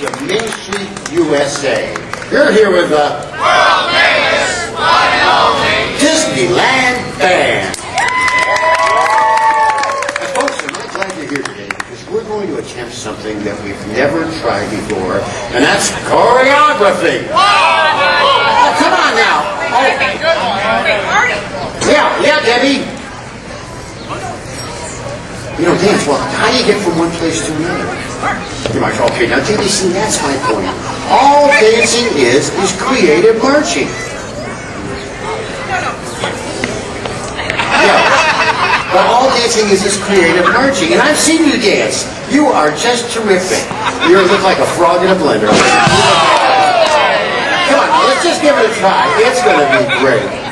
Street USA. You're here with the World famous one and only. Disneyland Band. And folks, I'm really glad you're here today because we're going to attempt something that we've never tried before, and that's choreography come on now. Yeah, yeah, Debbie. You know, dance, well, how do you get from one place to another? You're like, okay, now Debbie, see, that's my point. All dancing is, is creative marching. Yeah. But all dancing is is creative marching, and I've seen you dance. You are just terrific. You look like a frog in a blender. Come on, let's just give it a try. It's going to be great.